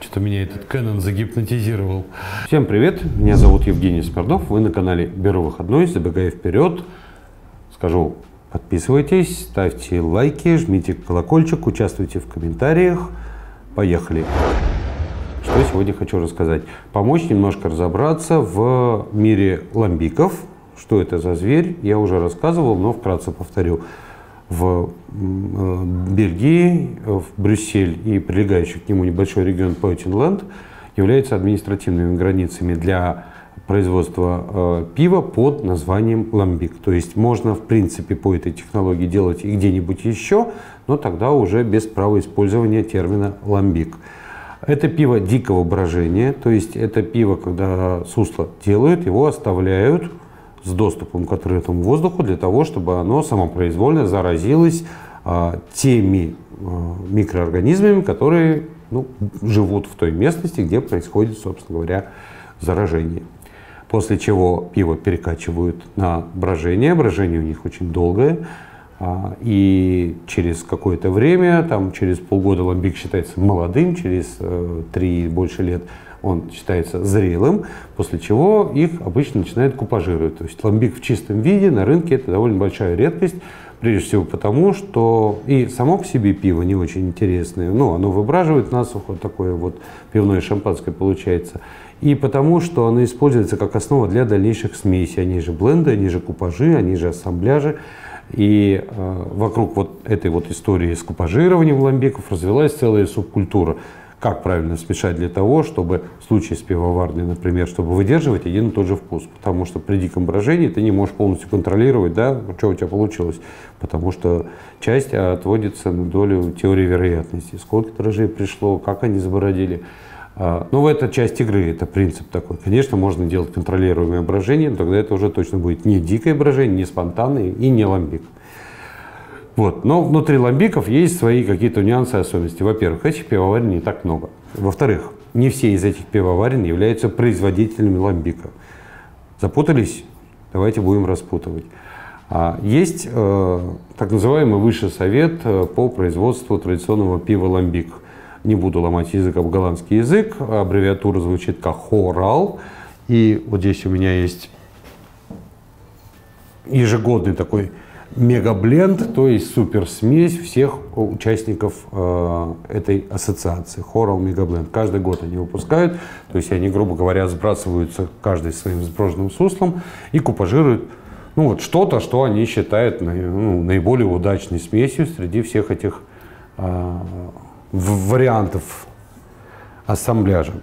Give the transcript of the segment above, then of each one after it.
Что-то меня этот Кэнон загипнотизировал. Всем привет, меня зовут Евгений Смирнов, вы на канале Беру выходной, забегая вперед. Скажу, подписывайтесь, ставьте лайки, жмите колокольчик, участвуйте в комментариях. Поехали! Что сегодня хочу рассказать? Помочь немножко разобраться в мире ламбиков. Что это за зверь, я уже рассказывал, но вкратце повторю в э, Бельгии, в Брюссель и прилегающий к нему небольшой регион Паутинленд являются административными границами для производства э, пива под названием ламбик. То есть можно, в принципе, по этой технологии делать и где-нибудь еще, но тогда уже без права использования термина ламбик. Это пиво дикого брожения, то есть это пиво, когда сусло делают, его оставляют с доступом к открытому воздуху для того, чтобы оно самопроизвольно заразилось а, теми а, микроорганизмами, которые ну, живут в той местности, где происходит, собственно говоря, заражение. После чего пиво перекачивают на брожение. Брожение у них очень долгое. А, и через какое-то время, там, через полгода ламбик считается молодым, через э, три больше лет он считается зрелым, после чего их обычно начинают купажировать. То есть ламбик в чистом виде на рынке это довольно большая редкость, прежде всего потому, что и само по себе пиво не очень интересное, ну, оно выбраживает насухо, такое вот пивное шампанское получается, и потому, что оно используется как основа для дальнейших смесей, они же бленды, они же купажи, они же ассамбляжи, и э, вокруг вот этой вот истории с купажированием ламбиков развилась целая субкультура как правильно смешать для того, чтобы в случае с пивоварной, например, чтобы выдерживать один и тот же вкус. Потому что при диком брожении ты не можешь полностью контролировать, да, что у тебя получилось. Потому что часть отводится на долю теории вероятности. Сколько дрожжей пришло, как они забородили. А, ну, в этой часть игры это принцип такой. Конечно, можно делать контролируемое брожение, но тогда это уже точно будет не дикое брожение, не спонтанное и не ламбик. Вот. Но внутри ламбиков есть свои какие-то нюансы и особенности. Во-первых, этих пивоварен не так много. Во-вторых, не все из этих пивоварен являются производителями ламбика. Запутались? Давайте будем распутывать. А, есть э, так называемый высший совет э, по производству традиционного пива ламбик. Не буду ломать язык об голландский язык. Аббревиатура звучит как хорал. И вот здесь у меня есть ежегодный такой мегабленд, то есть суперсмесь всех участников э, этой ассоциации. Хорал Мегабленд. Каждый год они выпускают, то есть они, грубо говоря, сбрасываются каждый своим сброженным суслом и купажируют ну, вот что-то, что они считают ну, наиболее удачной смесью среди всех этих э, вариантов ассамбляжа.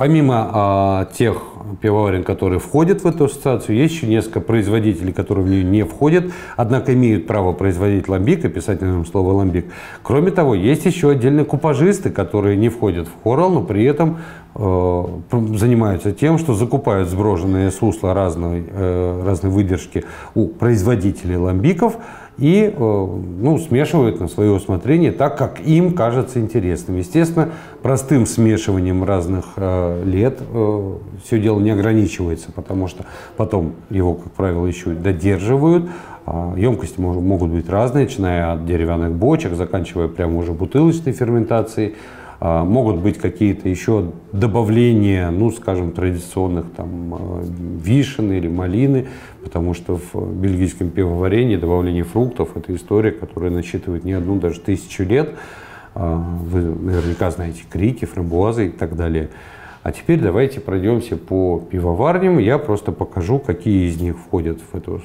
Помимо а, тех пивоварен, которые входят в эту ассоциацию, есть еще несколько производителей, которые в нее не входят, однако имеют право производить ламбик, описать на слово ламбик. Кроме того, есть еще отдельные купажисты, которые не входят в хорал, но при этом э, занимаются тем, что закупают сброженные сусла разной, э, разной выдержки у производителей ламбиков и э, ну, смешивают на свое усмотрение так, как им кажется интересным. Естественно, простым смешиванием разных э, лет э, все дело не ограничивается, потому что потом его, как правило, еще додерживают. А, емкости могут быть разные, начиная от деревянных бочек, заканчивая прямо уже бутылочной ферментацией. А, могут быть какие-то еще добавления, ну, скажем, традиционных там а, вишен или малины, потому что в бельгийском пивоварении добавление фруктов – это история, которая насчитывает не одну, даже тысячу лет. А, вы наверняка знаете крики, фрамбуазы и так далее. А теперь давайте пройдемся по пивоварням. Я просто покажу, какие из них входят в эту...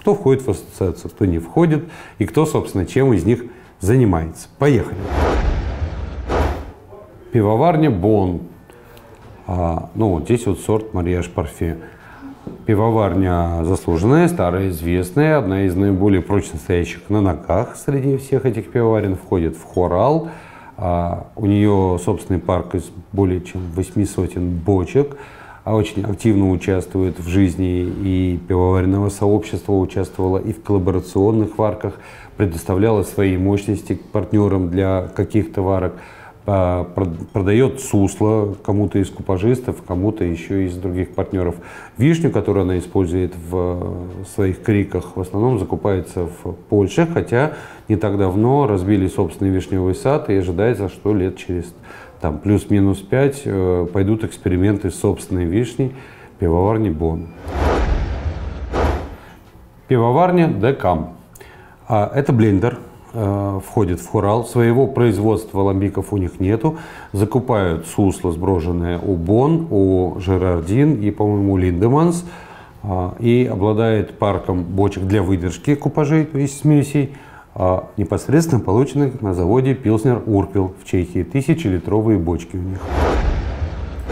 Кто входит в ассоциацию, кто не входит, и кто, собственно, чем из них занимается. Поехали! Пивоварня Бон. А, ну, вот здесь вот сорт Марияж Парфе. Пивоварня заслуженная, старая, известная, одна из наиболее прочно стоящих на ногах среди всех этих пивоварен, входит в Хорал. А, у нее собственный парк из более чем 8 сотен бочек, а очень активно участвует в жизни и пивоваренного сообщества, участвовала и в коллаборационных варках, предоставляла свои мощности партнерам для каких-то варок продает сусло кому-то из купажистов, кому-то еще из других партнеров. Вишню, которую она использует в своих криках, в основном закупается в Польше, хотя не так давно разбили собственный вишневый сад, и ожидается, что лет через там, плюс-минус 5 э, пойдут эксперименты с собственной вишней пивоварни Бон. Пивоварня Декам. А, это блендер, Э, входит в Хурал. Своего производства ламбиков у них нету. Закупают сусло сброженное у Бон, у Жерардин и, по-моему, Линдеманс. Э, и обладает парком бочек для выдержки купажей, то есть смесей, э, непосредственно полученных на заводе Пилснер Урпил в Чехии. Тысячелитровые бочки у них.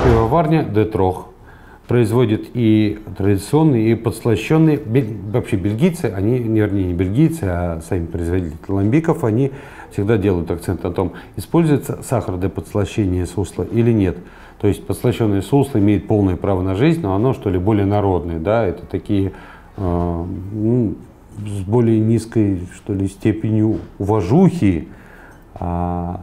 Пивоварня Детрох производит и традиционные, и подслащенные. Вообще бельгийцы, они, вернее, не бельгийцы, а сами производители ламбиков, они всегда делают акцент на том, используется сахар для подслащения сусла или нет. То есть подслащенное сусло имеет полное право на жизнь, но оно что ли более народное, да, это такие э, ну, с более низкой что ли степенью уважухи э,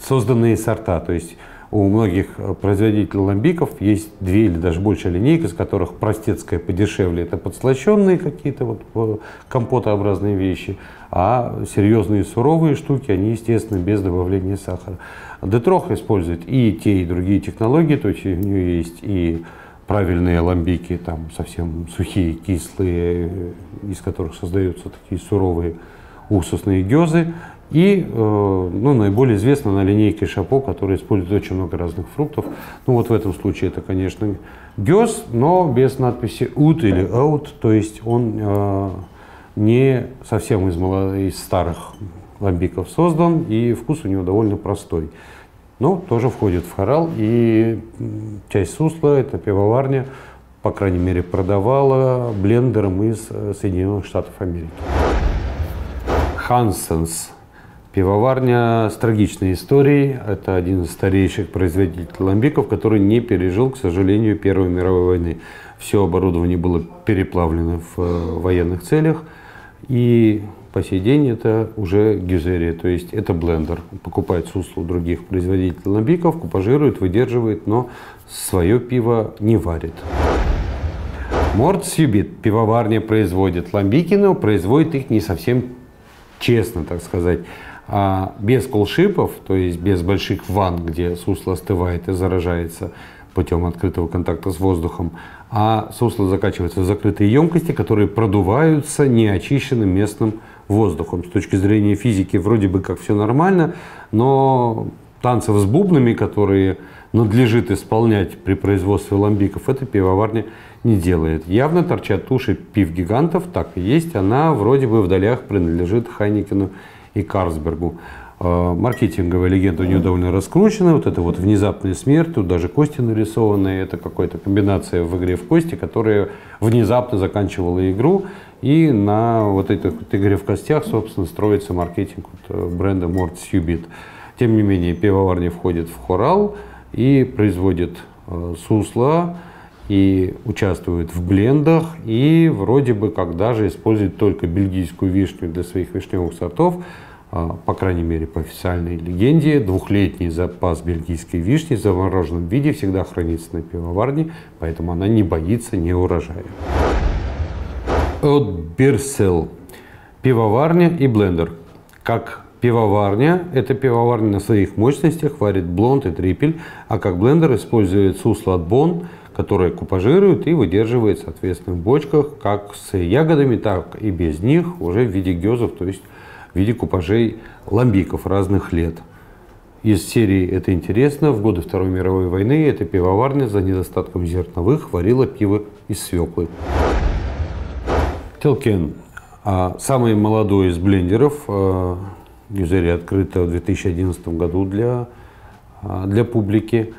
созданные сорта, то есть у многих э, производителей ламбиков есть две или даже больше линейок, из которых простецкая подешевле. Это подслащенные какие-то вот э, компотообразные вещи, а серьезные суровые штуки, они, естественно, без добавления сахара. Детрох использует и те, и другие технологии, то есть у нее есть и правильные ламбики, там совсем сухие, кислые, из которых создаются такие суровые уксусные гезы, и э, ну, наиболее известна на линейке Шапо, которая использует очень много разных фруктов. Ну вот в этом случае это, конечно, гёс, но без надписи «ут» или «out», то есть он э, не совсем из, из старых ламбиков создан, и вкус у него довольно простой. Но тоже входит в хорал, и часть сусла, это пивоварня, по крайней мере, продавала блендером из э, Соединенных Штатов Америки. Хансенс Пивоварня с трагичной историей. Это один из старейших производителей ламбиков, который не пережил, к сожалению, Первой мировой войны. Все оборудование было переплавлено в э, военных целях. И по сей день это уже гюзерия, то есть это блендер. Покупает сусло у других производителей ламбиков, купажирует, выдерживает, но свое пиво не варит. Морд Сюбит пивоварня производит ламбики, но производит их не совсем честно, так сказать. А без колшипов, то есть без больших ванн, где сусло остывает и заражается путем открытого контакта с воздухом, а сусло закачивается в закрытые емкости, которые продуваются неочищенным местным воздухом. С точки зрения физики вроде бы как все нормально, но танцев с бубнами, которые надлежит исполнять при производстве ламбиков, эта пивоварня не делает. Явно торчат туши пив-гигантов, так и есть. Она вроде бы в долях принадлежит Хайникину и Карсбергу. А, маркетинговая легенда у нее довольно раскручена. Вот это вот внезапная смерть, тут даже кости нарисованы. Это какая-то комбинация в игре в кости, которая внезапно заканчивала игру. И на вот этой игре в костях, собственно, строится маркетинг вот э, бренда Mort Subit. Тем не менее, пивоварня входит в хорал и производит э, сусла, и участвует в блендах, и вроде бы как даже использует только бельгийскую вишню для своих вишневых сортов, а, по крайней мере, по официальной легенде, двухлетний запас бельгийской вишни в замороженном виде всегда хранится на пивоварне, поэтому она не боится неурожая. От Бирсел. Пивоварня и блендер. Как пивоварня, это пивоварня на своих мощностях, варит блонд и трипель, а как блендер использует сусло от бон, которая купажирует и выдерживает, соответственно, в бочках, как с ягодами, так и без них, уже в виде гезов, то есть в виде купажей ламбиков разных лет. Из серии «Это интересно» в годы Второй мировой войны эта пивоварня за недостатком зерновых варила пиво из свеклы. Телкен. А самый молодой из блендеров. Юзерия открыта в 2011 году для, а, для публики.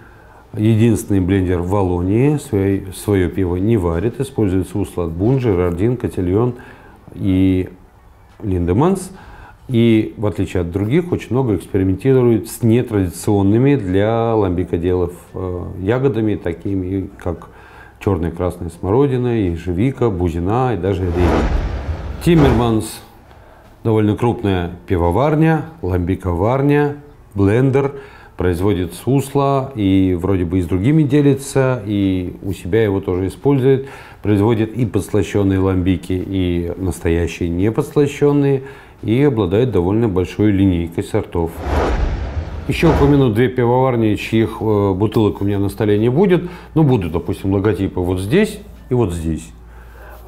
Единственный блендер в Валонии свое, свое пиво не варит, использует сусло от Бунжи, Рардин, Котельон и Линдеманс. И, в отличие от других, очень много экспериментирует с нетрадиционными для ламбикоделов э, ягодами, такими как черная красная смородина, ежевика, бузина и даже ревень. Тиммерманс – довольно крупная пивоварня, ламбиковарня, блендер – производит сусло и вроде бы и с другими делится, и у себя его тоже использует. Производит и подслащенные ламбики, и настоящие неподслащенные, и обладает довольно большой линейкой сортов. Еще упомяну две пивоварни, чьих э, бутылок у меня на столе не будет. Но будут, допустим, логотипы вот здесь и вот здесь.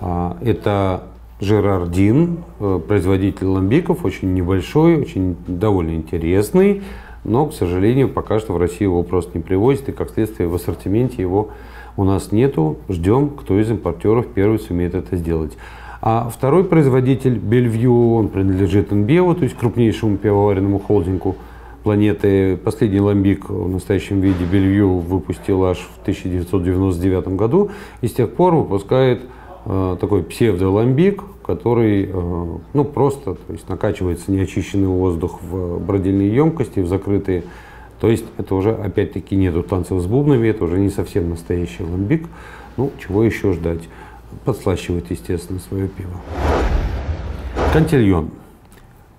А, это Жерардин, э, производитель ламбиков, очень небольшой, очень довольно интересный, но, к сожалению, пока что в Россию его просто не привозят, и, как следствие, в ассортименте его у нас нету. Ждем, кто из импортеров первый сумеет это сделать. А второй производитель, Бельвью, он принадлежит Инбео, то есть крупнейшему пивоваренному холдингу – планеты. Последний ламбик в настоящем виде Белью выпустил аж в 1999 году и с тех пор выпускает э, такой псевдоламбик, который э, ну, просто то есть, накачивается неочищенный воздух в бродильные емкости, в закрытые. То есть это уже опять-таки нету танцев с бубнами, это уже не совсем настоящий ламбик. Ну, чего еще ждать? Подслащивает, естественно, свое пиво. Кантильон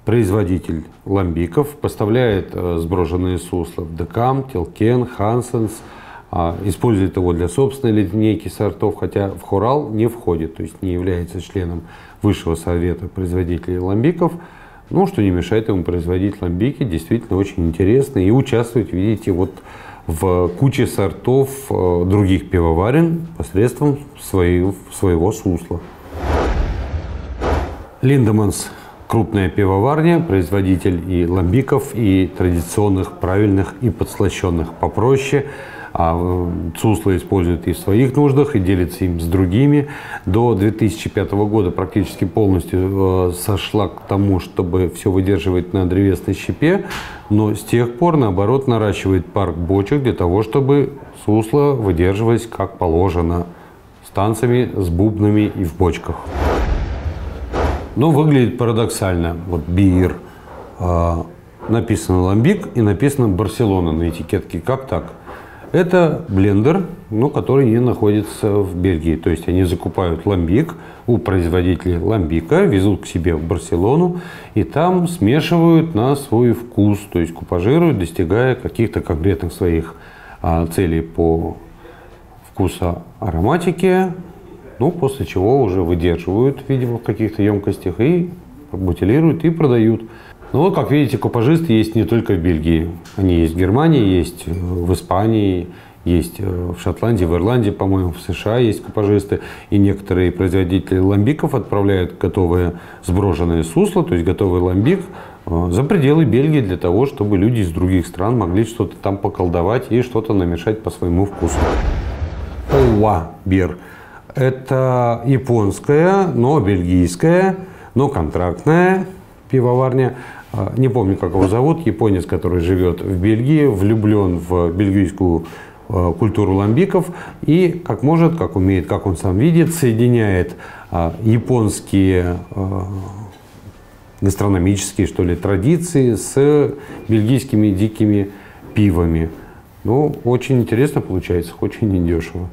производитель ламбиков, поставляет э, сброженные сусла в Декам, Телкен, Хансенс, использует его для собственной линейки сортов, хотя в Хорал не входит, то есть не является членом Высшего совета производителей ламбиков, ну, что не мешает ему производить ламбики, действительно очень интересные, и участвовать, видите, вот в куче сортов э, других пивоварен посредством своего, своего сусла. Линдеманс крупная пивоварня, производитель и ламбиков, и традиционных, правильных, и подслащенных попроще. А Сусло использует и в своих нуждах, и делится им с другими. До 2005 года практически полностью э, сошла к тому, чтобы все выдерживать на древесной щепе, но с тех пор, наоборот, наращивает парк бочек для того, чтобы сусло выдерживалось как положено, с танцами, с бубнами и в бочках. Но выглядит парадоксально. Вот бир, э, написано ламбик и написано Барселона на этикетке. Как так? Это блендер, но который не находится в Бельгии. То есть они закупают ламбик у производителей ламбика, везут к себе в Барселону и там смешивают на свой вкус, то есть купажируют, достигая каких-то конкретных своих а, целей по вкусу ароматики, ну, после чего уже выдерживают, видимо, в каких-то емкостях и бутилируют и продают. Ну, вот, как видите, купажисты есть не только в Бельгии. Они есть в Германии, есть э, в Испании, есть э, в Шотландии, в Ирландии, по-моему, в США есть купажисты. И некоторые производители ламбиков отправляют готовые сброшенные сусла, то есть готовый ламбик, э, за пределы Бельгии для того, чтобы люди из других стран могли что-то там поколдовать и что-то намешать по своему вкусу. Оуа, бир. Это японская, но бельгийская, но контрактная пивоварня. А, не помню, как его зовут. Японец, который живет в Бельгии, влюблен в бельгийскую а, культуру ламбиков и как может, как умеет, как он сам видит, соединяет а, японские гастрономические, что ли, традиции с бельгийскими дикими пивами. Ну, очень интересно получается, очень недешево.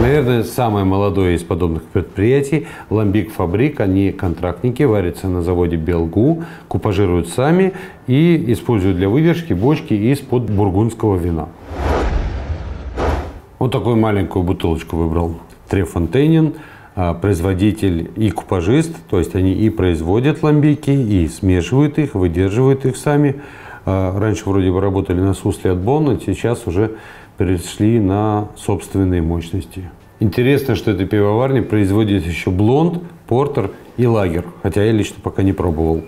Наверное, самое молодое из подобных предприятий – Ламбик Фабрик. Они контрактники, варятся на заводе Белгу, купажируют сами и используют для выдержки бочки из-под бургундского вина. Вот такую маленькую бутылочку выбрал. Трефонтейнин, а, производитель и купажист, то есть они и производят ламбики, и смешивают их, выдерживают их сами. А, раньше вроде бы работали на сусле от Бонна, сейчас уже перешли на собственные мощности. Интересно, что эта пивоварня производит еще блонд, портер и лагер, хотя я лично пока не пробовал.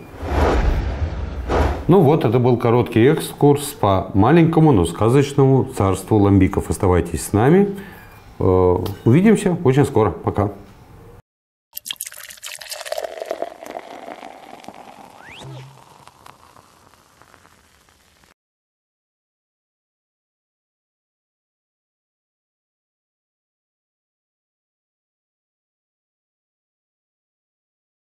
Ну вот, это был короткий экскурс по маленькому, но сказочному царству ламбиков. Оставайтесь с нами. Э, увидимся очень скоро. Пока.